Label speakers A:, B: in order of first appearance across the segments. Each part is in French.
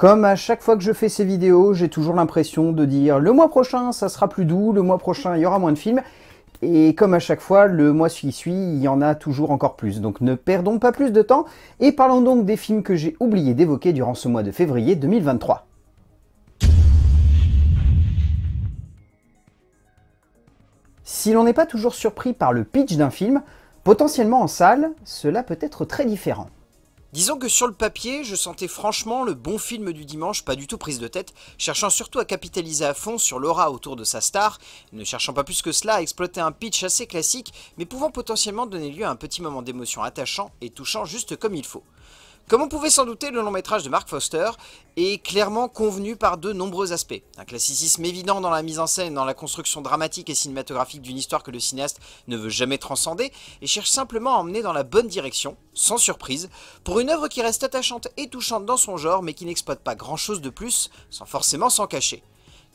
A: Comme à chaque fois que je fais ces vidéos, j'ai toujours l'impression de dire le mois prochain ça sera plus doux, le mois prochain il y aura moins de films. Et comme à chaque fois, le mois qui suit, il y en a toujours encore plus. Donc ne perdons pas plus de temps et parlons donc des films que j'ai oublié d'évoquer durant ce mois de février 2023. Si l'on n'est pas toujours surpris par le pitch d'un film, potentiellement en salle, cela peut être très différent.
B: Disons que sur le papier, je sentais franchement le bon film du dimanche, pas du tout prise de tête, cherchant surtout à capitaliser à fond sur l'aura autour de sa star, ne cherchant pas plus que cela à exploiter un pitch assez classique, mais pouvant potentiellement donner lieu à un petit moment d'émotion attachant et touchant juste comme il faut. Comme on pouvait s'en douter, le long métrage de Mark Foster est clairement convenu par de nombreux aspects. Un classicisme évident dans la mise en scène, dans la construction dramatique et cinématographique d'une histoire que le cinéaste ne veut jamais transcender, et cherche simplement à emmener dans la bonne direction, sans surprise, pour une œuvre qui reste attachante et touchante dans son genre, mais qui n'exploite pas grand chose de plus, sans forcément s'en cacher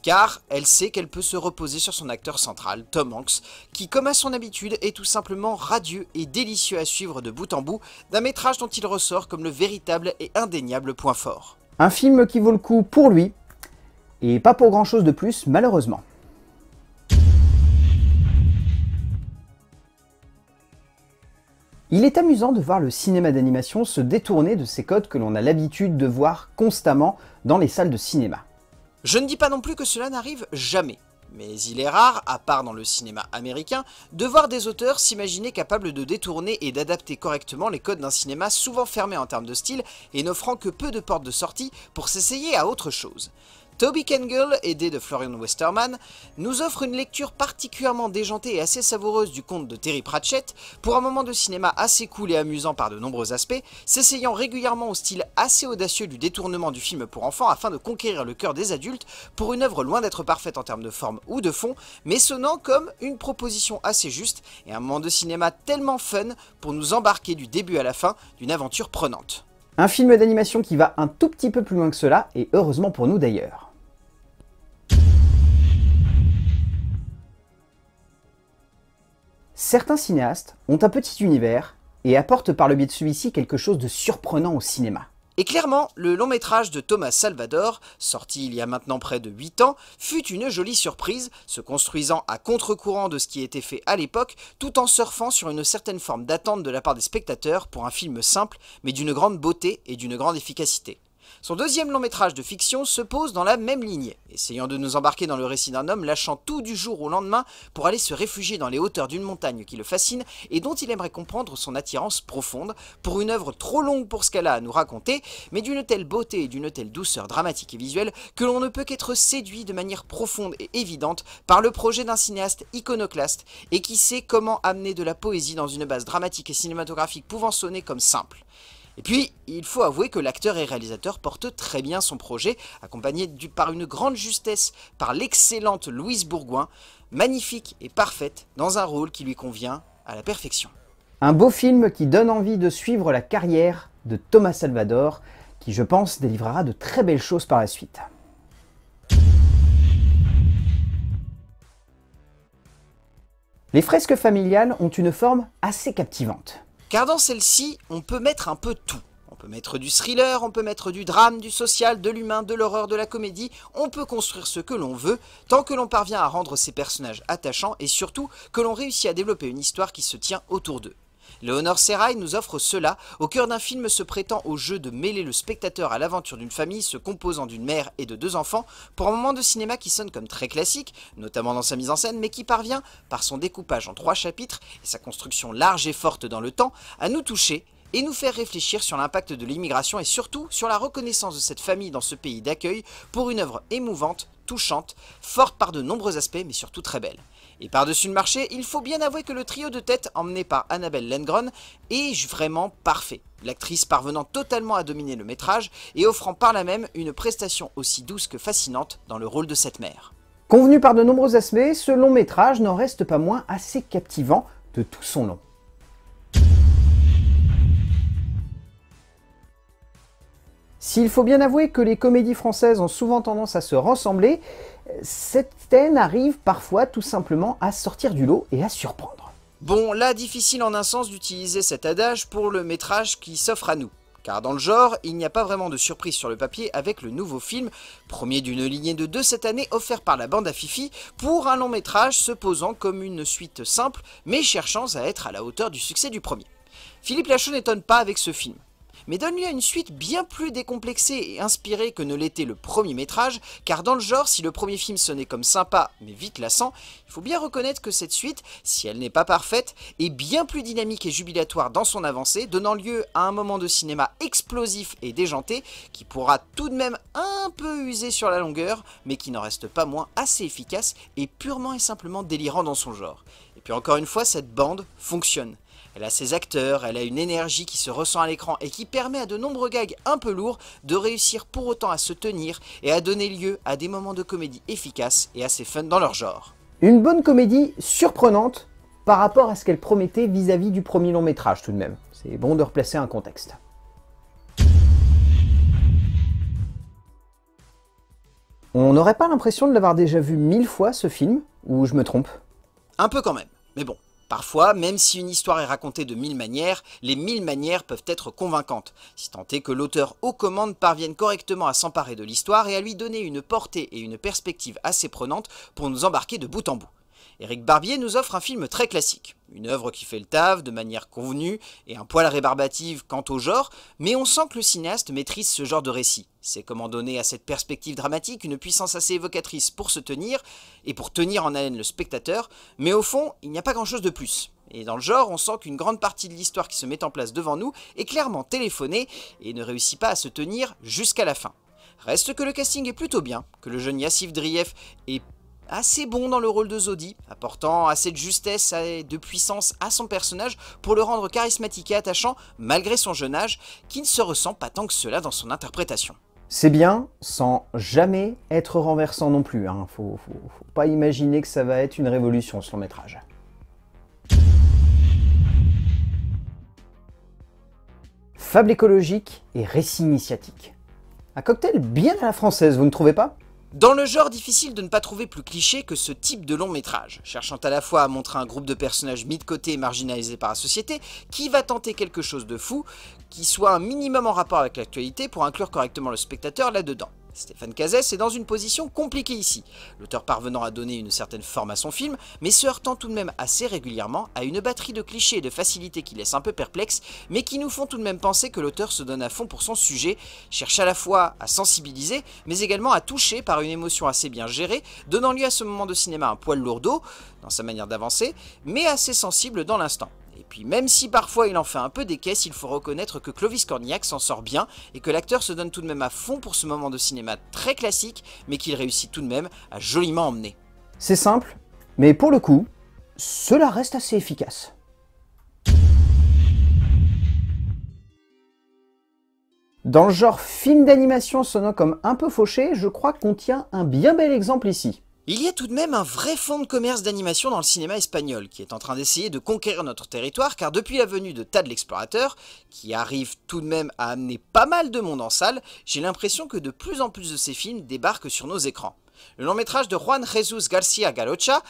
B: car elle sait qu'elle peut se reposer sur son acteur central, Tom Hanks, qui comme à son habitude est tout simplement radieux et délicieux à suivre de bout en bout, d'un métrage dont il ressort comme le véritable et indéniable point fort.
A: Un film qui vaut le coup pour lui, et pas pour grand chose de plus malheureusement. Il est amusant de voir le cinéma d'animation se détourner de ces codes que l'on a l'habitude de voir constamment dans les salles de cinéma.
B: Je ne dis pas non plus que cela n'arrive jamais, mais il est rare, à part dans le cinéma américain, de voir des auteurs s'imaginer capables de détourner et d'adapter correctement les codes d'un cinéma souvent fermé en termes de style et n'offrant que peu de portes de sortie pour s'essayer à autre chose. Toby Kengle, aidé de Florian Westerman, nous offre une lecture particulièrement déjantée et assez savoureuse du conte de Terry Pratchett, pour un moment de cinéma assez cool et amusant par de nombreux aspects, s'essayant régulièrement au style assez audacieux du détournement du film pour enfants afin de conquérir le cœur des adultes, pour une œuvre loin d'être parfaite en termes de forme ou de fond, mais sonnant comme une proposition assez juste et un moment de cinéma tellement fun pour nous embarquer du début à la fin d'une aventure prenante.
A: Un film d'animation qui va un tout petit peu plus loin que cela, et heureusement pour nous d'ailleurs. Certains cinéastes ont un petit univers et apportent par le biais de celui-ci quelque chose de surprenant au cinéma.
B: Et clairement, le long métrage de Thomas Salvador, sorti il y a maintenant près de 8 ans, fut une jolie surprise, se construisant à contre-courant de ce qui était fait à l'époque, tout en surfant sur une certaine forme d'attente de la part des spectateurs pour un film simple, mais d'une grande beauté et d'une grande efficacité. Son deuxième long métrage de fiction se pose dans la même lignée, essayant de nous embarquer dans le récit d'un homme lâchant tout du jour au lendemain pour aller se réfugier dans les hauteurs d'une montagne qui le fascine et dont il aimerait comprendre son attirance profonde, pour une œuvre trop longue pour ce qu'elle a à nous raconter, mais d'une telle beauté et d'une telle douceur dramatique et visuelle que l'on ne peut qu'être séduit de manière profonde et évidente par le projet d'un cinéaste iconoclaste et qui sait comment amener de la poésie dans une base dramatique et cinématographique pouvant sonner comme simple. Et puis, il faut avouer que l'acteur et réalisateur porte très bien son projet, accompagné par une grande justesse par l'excellente Louise Bourgoin, magnifique et parfaite dans un rôle qui lui convient à la perfection.
A: Un beau film qui donne envie de suivre la carrière de Thomas Salvador, qui je pense délivrera de très belles choses par la suite. Les fresques familiales ont une forme assez captivante.
B: Car dans celle-ci, on peut mettre un peu tout. On peut mettre du thriller, on peut mettre du drame, du social, de l'humain, de l'horreur, de la comédie, on peut construire ce que l'on veut, tant que l'on parvient à rendre ces personnages attachants et surtout que l'on réussit à développer une histoire qui se tient autour d'eux. Léonore Serrail nous offre cela au cœur d'un film se prêtant au jeu de mêler le spectateur à l'aventure d'une famille se composant d'une mère et de deux enfants pour un moment de cinéma qui sonne comme très classique, notamment dans sa mise en scène, mais qui parvient, par son découpage en trois chapitres et sa construction large et forte dans le temps, à nous toucher et nous faire réfléchir sur l'impact de l'immigration et surtout sur la reconnaissance de cette famille dans ce pays d'accueil pour une œuvre émouvante, touchante, forte par de nombreux aspects mais surtout très belle. Et par-dessus le marché, il faut bien avouer que le trio de tête emmené par Annabelle Lengron est vraiment parfait. L'actrice parvenant totalement à dominer le métrage et offrant par là même une prestation aussi douce que fascinante dans le rôle de cette mère.
A: Convenu par de nombreux aspects, ce long métrage n'en reste pas moins assez captivant de tout son long. S'il faut bien avouer que les comédies françaises ont souvent tendance à se ressembler, cette scène arrive parfois tout simplement à sortir du lot et à surprendre.
B: Bon, là, difficile en un sens d'utiliser cet adage pour le métrage qui s'offre à nous. Car dans le genre, il n'y a pas vraiment de surprise sur le papier avec le nouveau film, premier d'une lignée de deux cette année, offert par la bande à Fifi, pour un long métrage se posant comme une suite simple, mais cherchant à être à la hauteur du succès du premier. Philippe Lachaud n'étonne pas avec ce film mais donne lieu à une suite bien plus décomplexée et inspirée que ne l'était le premier métrage, car dans le genre, si le premier film sonnait comme sympa mais vite lassant, il faut bien reconnaître que cette suite, si elle n'est pas parfaite, est bien plus dynamique et jubilatoire dans son avancée, donnant lieu à un moment de cinéma explosif et déjanté, qui pourra tout de même un peu user sur la longueur, mais qui n'en reste pas moins assez efficace et purement et simplement délirant dans son genre. Et puis encore une fois, cette bande fonctionne. Elle a ses acteurs, elle a une énergie qui se ressent à l'écran et qui permet à de nombreux gags un peu lourds de réussir pour autant à se tenir et à donner lieu à des moments de comédie efficaces et assez fun dans leur genre.
A: Une bonne comédie surprenante par rapport à ce qu'elle promettait vis-à-vis du premier long métrage tout de même. C'est bon de replacer un contexte. On n'aurait pas l'impression de l'avoir déjà vu mille fois ce film, ou je me trompe?
B: Un peu quand même, mais bon, Parfois, même si une histoire est racontée de mille manières, les mille manières peuvent être convaincantes, si tant est que l'auteur aux commandes parvienne correctement à s'emparer de l'histoire et à lui donner une portée et une perspective assez prenantes pour nous embarquer de bout en bout. Éric Barbier nous offre un film très classique, une œuvre qui fait le taf de manière convenue et un poil rébarbative quant au genre, mais on sent que le cinéaste maîtrise ce genre de récit. C'est comment donner à cette perspective dramatique une puissance assez évocatrice pour se tenir et pour tenir en haleine le spectateur, mais au fond, il n'y a pas grand-chose de plus. Et dans le genre, on sent qu'une grande partie de l'histoire qui se met en place devant nous est clairement téléphonée et ne réussit pas à se tenir jusqu'à la fin. Reste que le casting est plutôt bien, que le jeune Yassif Drief est assez bon dans le rôle de Zodi, apportant assez de justesse et de puissance à son personnage pour le rendre charismatique et attachant malgré son jeune âge, qui ne se ressent pas tant que cela dans son interprétation.
A: C'est bien, sans jamais être renversant non plus. Hein. Faut, faut, pas imaginer que ça va être une révolution ce long métrage. Fable écologique et récit initiatique. Un cocktail bien à la française, vous ne trouvez pas?
B: Dans le genre, difficile de ne pas trouver plus cliché que ce type de long métrage, cherchant à la fois à montrer un groupe de personnages mis de côté et marginalisés par la société, qui va tenter quelque chose de fou, qui soit un minimum en rapport avec l'actualité pour inclure correctement le spectateur là-dedans. Stéphane Cazès est dans une position compliquée ici, l'auteur parvenant à donner une certaine forme à son film, mais se heurtant tout de même assez régulièrement à une batterie de clichés et de facilités qui laissent un peu perplexe, mais qui nous font tout de même penser que l'auteur se donne à fond pour son sujet, cherche à la fois à sensibiliser, mais également à toucher par une émotion assez bien gérée, donnant lieu à ce moment de cinéma un poil lourdeau, dans sa manière d'avancer, mais assez sensible dans l'instant. Même si parfois il en fait un peu des caisses, il faut reconnaître que Clovis Cornillac s'en sort bien et que l'acteur se donne tout de même à fond pour ce moment de cinéma très classique, mais qu'il réussit tout de même à joliment emmener.
A: C'est simple, mais pour le coup, cela reste assez efficace. Dans le genre film d'animation sonnant comme un peu fauché, je crois qu'on tient un bien bel exemple ici.
B: Il y a tout de même un vrai fonds de commerce d'animation dans le cinéma espagnol, qui est en train d'essayer de conquérir notre territoire, car depuis la venue de Tad l'explorateur, qui arrive tout de même à amener pas mal de monde en salle, j'ai l'impression que de plus en plus de ces films débarquent sur nos écrans. Le long métrage de Juan Jesus Garcia Garocha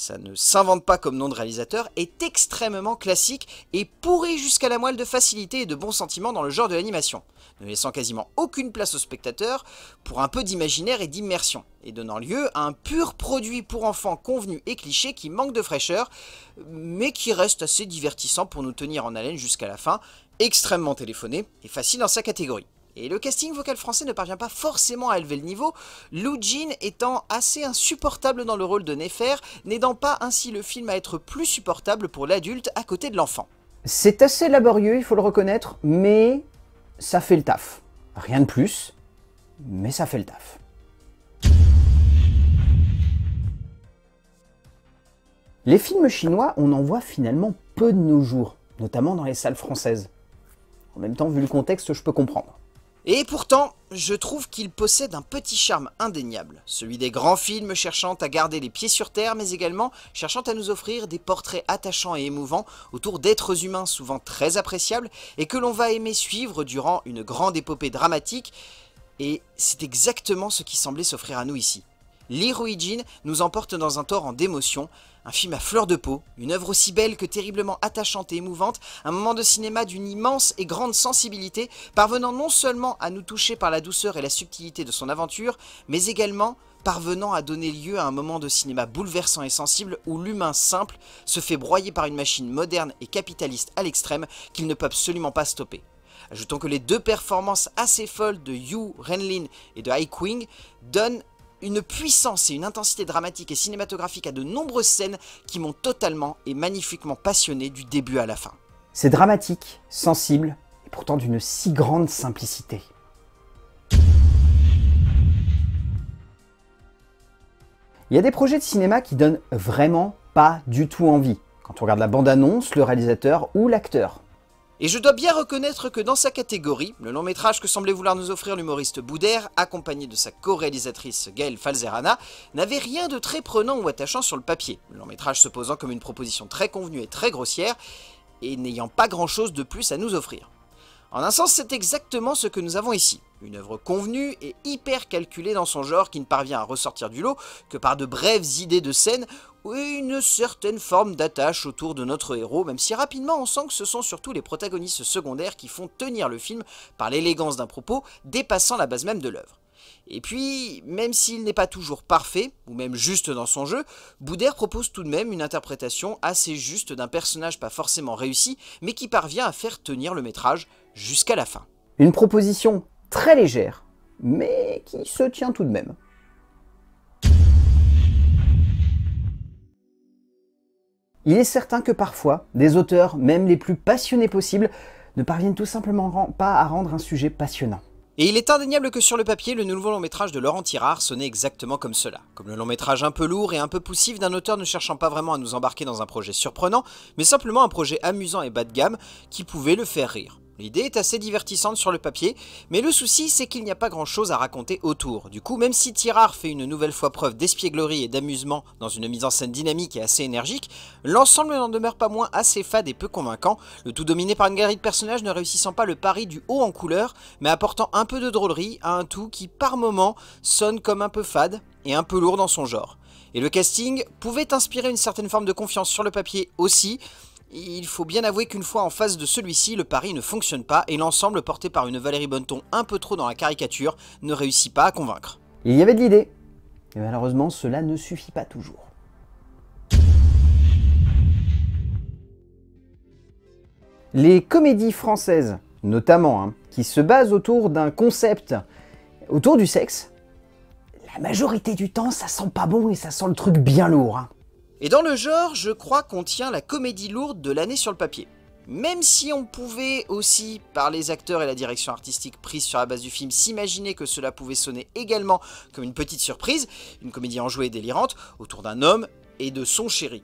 B: ça ne s'invente pas comme nom de réalisateur, est extrêmement classique et pourri jusqu'à la moelle de facilité et de bons sentiments dans le genre de l'animation, ne laissant quasiment aucune place au spectateur pour un peu d'imaginaire et d'immersion, et donnant lieu à un pur produit pour enfants convenu et cliché qui manque de fraîcheur, mais qui reste assez divertissant pour nous tenir en haleine jusqu'à la fin, extrêmement téléphoné et facile dans sa catégorie. Et le casting vocal français ne parvient pas forcément à élever le niveau, Lou Jean étant assez insupportable dans le rôle de Nefer, n'aidant pas ainsi le film à être plus supportable pour l'adulte à côté de l'enfant.
A: C'est assez laborieux, il faut le reconnaître, mais ça fait le taf. Rien de plus, mais ça fait le taf. Les films chinois, on en voit finalement peu de nos jours, notamment dans les salles françaises. En même temps, vu le contexte, je peux comprendre.
B: Et pourtant, je trouve qu'il possède un petit charme indéniable, celui des grands films cherchant à garder les pieds sur terre, mais également cherchant à nous offrir des portraits attachants et émouvants autour d'êtres humains souvent très appréciables et que l'on va aimer suivre durant une grande épopée dramatique, et c'est exactement ce qui semblait s'offrir à nous ici. L'Heroïgine nous emporte dans un torrent d'émotions, un film à fleur de peau, une œuvre aussi belle que terriblement attachante et émouvante, un moment de cinéma d'une immense et grande sensibilité, parvenant non seulement à nous toucher par la douceur et la subtilité de son aventure, mais également parvenant à donner lieu à un moment de cinéma bouleversant et sensible où l'humain simple se fait broyer par une machine moderne et capitaliste à l'extrême qu'il ne peut absolument pas stopper. Ajoutons que les deux performances assez folles de Hugh Renlin et de Wing donnent une puissance et une intensité dramatique et cinématographique à de nombreuses scènes qui m'ont totalement et magnifiquement passionné du début à la fin.
A: C'est dramatique, sensible, et pourtant d'une si grande simplicité. Il y a des projets de cinéma qui donnent vraiment pas du tout envie, quand on regarde la bande-annonce, le réalisateur ou l'acteur.
B: Et je dois bien reconnaître que dans sa catégorie, le long métrage que semblait vouloir nous offrir l'humoriste Boudère, accompagné de sa co-réalisatrice Gaëlle Falzerana, n'avait rien de très prenant ou attachant sur le papier, le long métrage se posant comme une proposition très convenue et très grossière, et n'ayant pas grand chose de plus à nous offrir. En un sens, c'est exactement ce que nous avons ici. Une œuvre convenue et hyper calculée dans son genre qui ne parvient à ressortir du lot que par de brèves idées de scène ou une certaine forme d'attache autour de notre héros, même si rapidement on sent que ce sont surtout les protagonistes secondaires qui font tenir le film par l'élégance d'un propos dépassant la base même de l'œuvre. Et puis, même s'il n'est pas toujours parfait, ou même juste dans son jeu, Boudère propose tout de même une interprétation assez juste d'un personnage pas forcément réussi, mais qui parvient à faire tenir le métrage jusqu'à la fin.
A: Une proposition très légère, mais qui se tient tout de même. Il est certain que parfois, des auteurs, même les plus passionnés possibles, ne parviennent tout simplement pas à rendre un sujet passionnant.
B: Et il est indéniable que sur le papier, le nouveau long métrage de Laurent Tirard sonnait exactement comme cela. Comme le long métrage un peu lourd et un peu poussif d'un auteur ne cherchant pas vraiment à nous embarquer dans un projet surprenant, mais simplement un projet amusant et bas de gamme qui pouvait le faire rire. L'idée est assez divertissante sur le papier, mais le souci c'est qu'il n'y a pas grand chose à raconter autour. Du coup, même si Tirard fait une nouvelle fois preuve d'espièglerie et d'amusement dans une mise en scène dynamique et assez énergique, l'ensemble n'en demeure pas moins assez fade et peu convaincant, le tout dominé par une galerie de personnages ne réussissant pas le pari du haut en couleur, mais apportant un peu de drôlerie à un tout qui par moments sonne comme un peu fade et un peu lourd dans son genre. Et le casting pouvait inspirer une certaine forme de confiance sur le papier aussi, il faut bien avouer qu'une fois en face de celui-ci, le pari ne fonctionne pas et l'ensemble porté par une Valérie Bonneton un peu trop dans la caricature ne réussit pas à convaincre.
A: Il y avait de l'idée, et malheureusement cela ne suffit pas toujours. Les comédies françaises, notamment, hein, qui se basent autour d'un concept, autour du sexe, la majorité du temps ça sent pas bon et ça sent le truc bien lourd. Hein.
B: Et dans le genre, je crois qu'on tient la comédie lourde de l'année sur le papier. Même si on pouvait aussi, par les acteurs et la direction artistique prise sur la base du film, s'imaginer que cela pouvait sonner également comme une petite surprise, une comédie enjouée et délirante, autour d'un homme et de son chéri.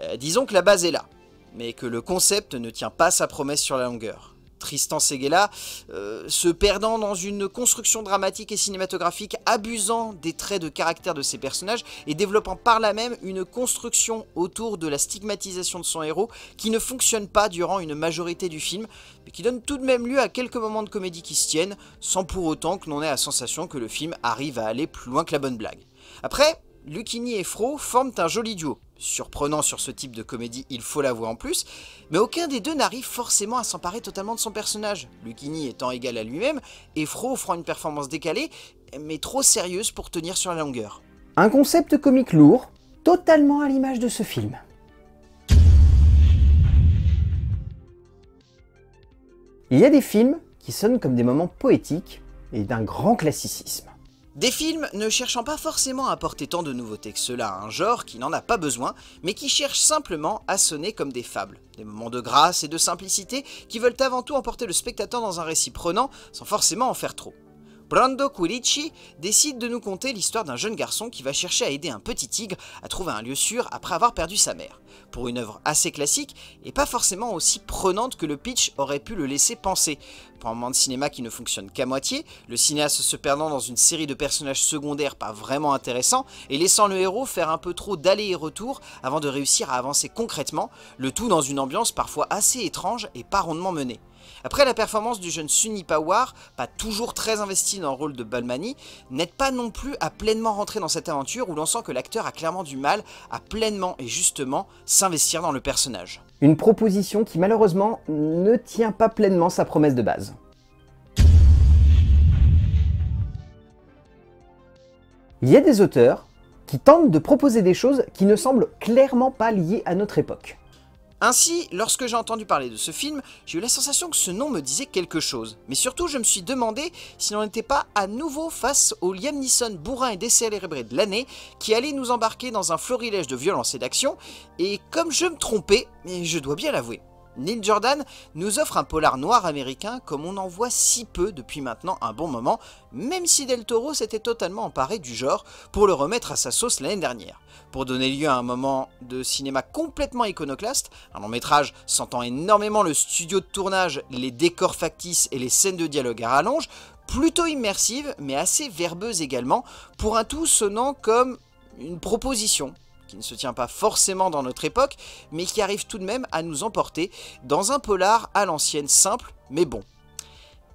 B: Euh, disons que la base est là, mais que le concept ne tient pas sa promesse sur la longueur. Tristan Seguela, euh, se perdant dans une construction dramatique et cinématographique, abusant des traits de caractère de ses personnages et développant par là même une construction autour de la stigmatisation de son héros qui ne fonctionne pas durant une majorité du film, mais qui donne tout de même lieu à quelques moments de comédie qui se tiennent, sans pour autant que l'on ait la sensation que le film arrive à aller plus loin que la bonne blague. Après, Lucchini et Fro forment un joli duo. Surprenant sur ce type de comédie, il faut l'avouer en plus, mais aucun des deux n'arrive forcément à s'emparer totalement de son personnage, Lucchini étant égal à lui-même, et Fro offrant une performance décalée, mais trop sérieuse pour tenir sur la longueur.
A: Un concept comique lourd, totalement à l'image de ce film. Il y a des films qui sonnent comme des moments poétiques et d'un grand classicisme.
B: Des films ne cherchant pas forcément à apporter tant de nouveautés que cela à un genre qui n'en a pas besoin, mais qui cherchent simplement à sonner comme des fables. Des moments de grâce et de simplicité qui veulent avant tout emporter le spectateur dans un récit prenant sans forcément en faire trop. Brando Quirici décide de nous conter l'histoire d'un jeune garçon qui va chercher à aider un petit tigre à trouver un lieu sûr après avoir perdu sa mère. Pour une œuvre assez classique et pas forcément aussi prenante que le pitch aurait pu le laisser penser. Pour un moment de cinéma qui ne fonctionne qu'à moitié, le cinéaste se perdant dans une série de personnages secondaires pas vraiment intéressants et laissant le héros faire un peu trop d'aller et retour avant de réussir à avancer concrètement, le tout dans une ambiance parfois assez étrange et pas rondement menée. Après la performance du jeune Sunny Pawar, pas toujours très investi dans le rôle de Balmani, n'aide pas non plus à pleinement rentrer dans cette aventure où l'on sent que l'acteur a clairement du mal à pleinement et justement s'investir dans le personnage.
A: Une proposition qui malheureusement ne tient pas pleinement sa promesse de base. Il y a des auteurs qui tentent de proposer des choses qui ne semblent clairement pas liées à notre époque.
B: Ainsi, lorsque j'ai entendu parler de ce film, j'ai eu la sensation que ce nom me disait quelque chose. Mais surtout, je me suis demandé si l'on n'était pas à nouveau face au Liam Neeson bourrin et décélébré de l'année, qui allait nous embarquer dans un florilège de violence et d'action, et comme je me trompais, mais je dois bien l'avouer. Neil Jordan nous offre un polar noir américain comme on en voit si peu depuis maintenant un bon moment, même si Del Toro s'était totalement emparé du genre pour le remettre à sa sauce l'année dernière. Pour donner lieu à un moment de cinéma complètement iconoclaste, un long métrage sentant énormément le studio de tournage, les décors factices et les scènes de dialogue à rallonge, plutôt immersive mais assez verbeuse également, pour un tout sonnant comme une proposition qui ne se tient pas forcément dans notre époque, mais qui arrive tout de même à nous emporter dans un polar à l'ancienne simple, mais bon.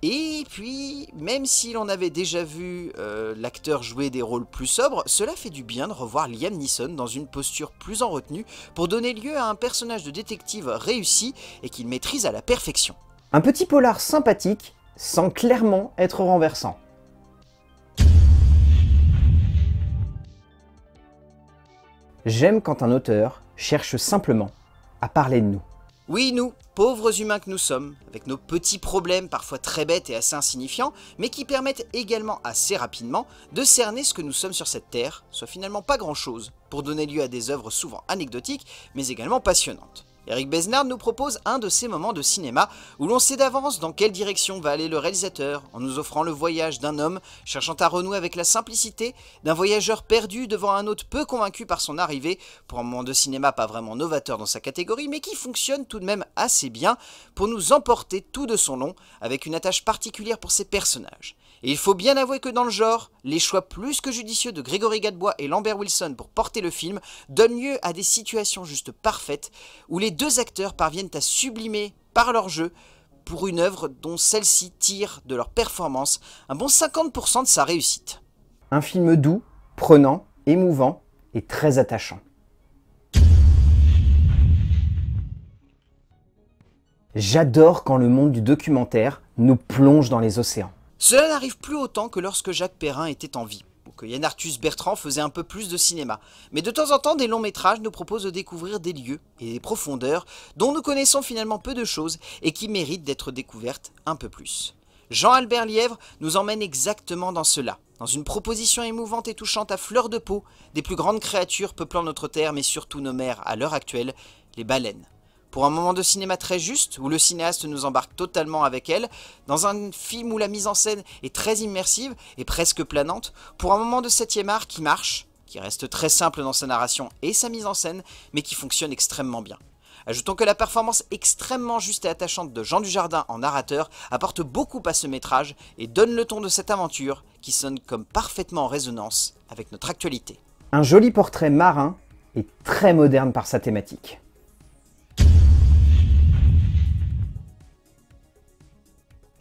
B: Et puis, même si l'on avait déjà vu euh, l'acteur jouer des rôles plus sobres, cela fait du bien de revoir Liam Neeson dans une posture plus en retenue pour donner lieu à un personnage de détective réussi et qu'il maîtrise à la perfection.
A: Un petit polar sympathique sans clairement être renversant. J'aime quand un auteur cherche simplement à parler de nous.
B: Oui, nous, pauvres humains que nous sommes, avec nos petits problèmes parfois très bêtes et assez insignifiants, mais qui permettent également assez rapidement de cerner ce que nous sommes sur cette terre, soit finalement pas grand chose, pour donner lieu à des œuvres souvent anecdotiques, mais également passionnantes. Eric Besnard nous propose un de ces moments de cinéma où l'on sait d'avance dans quelle direction va aller le réalisateur, en nous offrant le voyage d'un homme cherchant à renouer avec la simplicité, d'un voyageur perdu devant un hôte peu convaincu par son arrivée, pour un moment de cinéma pas vraiment novateur dans sa catégorie, mais qui fonctionne tout de même assez bien pour nous emporter tout de son long, avec une attache particulière pour ses personnages. Et il faut bien avouer que dans le genre, les choix plus que judicieux de Grégory Gadebois et Lambert Wilson pour porter le film donnent lieu à des situations juste parfaites où les deux acteurs parviennent à sublimer par leur jeu pour une œuvre dont celle-ci tire de leur performance un bon 50% de sa réussite.
A: Un film doux, prenant, émouvant et très attachant. J'adore quand le monde du documentaire nous plonge dans les océans.
B: Cela n'arrive plus autant que lorsque Jacques Perrin était en vie, ou que Yann Arthus Bertrand faisait un peu plus de cinéma. Mais de temps en temps, des longs métrages nous proposent de découvrir des lieux et des profondeurs dont nous connaissons finalement peu de choses et qui méritent d'être découvertes un peu plus. Jean-Albert Lièvre nous emmène exactement dans cela, dans une proposition émouvante et touchante à fleur de peau des plus grandes créatures peuplant notre terre mais surtout nos mers à l'heure actuelle, les baleines. Pour un moment de cinéma très juste, où le cinéaste nous embarque totalement avec elle, dans un film où la mise en scène est très immersive et presque planante, pour un moment de septième art qui marche, qui reste très simple dans sa narration et sa mise en scène, mais qui fonctionne extrêmement bien. Ajoutons que la performance extrêmement juste et attachante de Jean Dujardin en narrateur apporte beaucoup à ce métrage et donne le ton de cette aventure qui sonne comme parfaitement en résonance avec notre actualité.
A: Un joli portrait marin et très moderne par sa thématique.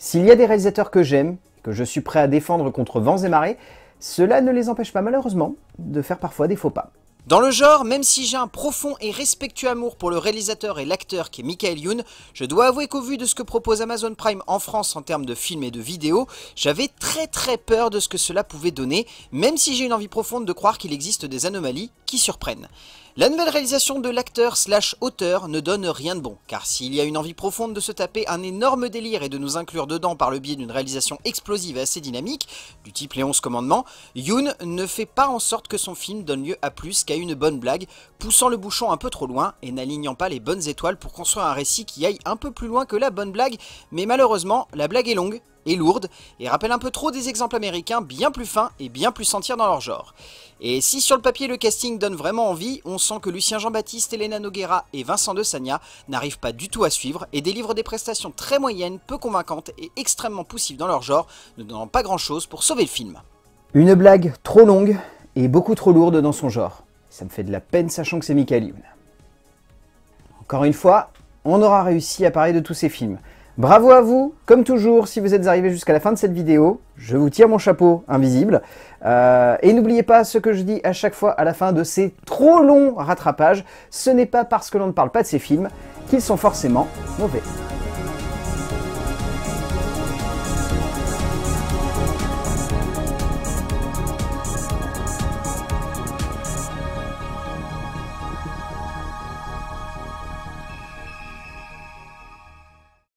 A: S'il y a des réalisateurs que j'aime, que je suis prêt à défendre contre vents et marées, cela ne les empêche pas malheureusement de faire parfois des faux pas.
B: Dans le genre, même si j'ai un profond et respectueux amour pour le réalisateur et l'acteur qui est Michael Youn, je dois avouer qu'au vu de ce que propose Amazon Prime en France en termes de films et de vidéos, j'avais très très peur de ce que cela pouvait donner, même si j'ai une envie profonde de croire qu'il existe des anomalies qui surprennent. La nouvelle réalisation de l'acteur slash auteur ne donne rien de bon, car s'il y a une envie profonde de se taper un énorme délire et de nous inclure dedans par le biais d'une réalisation explosive et assez dynamique, du type Les 11 commandements, Yoon ne fait pas en sorte que son film donne lieu à plus qu'à une bonne blague, poussant le bouchon un peu trop loin et n'alignant pas les bonnes étoiles pour construire un récit qui aille un peu plus loin que la bonne blague, mais malheureusement, la blague est longue, et lourde, et rappelle un peu trop des exemples américains bien plus fins et bien plus sentir dans leur genre. Et si sur le papier le casting donne vraiment envie, on sent que Lucien Jean-Baptiste, Elena Noguera et Vincent de Sagna n'arrivent pas du tout à suivre et délivrent des prestations très moyennes, peu convaincantes et extrêmement poussives dans leur genre, ne donnant pas grand chose pour sauver le film.
A: Une blague trop longue et beaucoup trop lourde dans son genre. Ça me fait de la peine sachant que c'est Michael Youn. Encore une fois, on aura réussi à parler de tous ces films. Bravo à vous, comme toujours, si vous êtes arrivé jusqu'à la fin de cette vidéo, je vous tire mon chapeau invisible. Euh, et n'oubliez pas ce que je dis à chaque fois à la fin de ces trop longs rattrapages, ce n'est pas parce que l'on ne parle pas de ces films qu'ils sont forcément mauvais.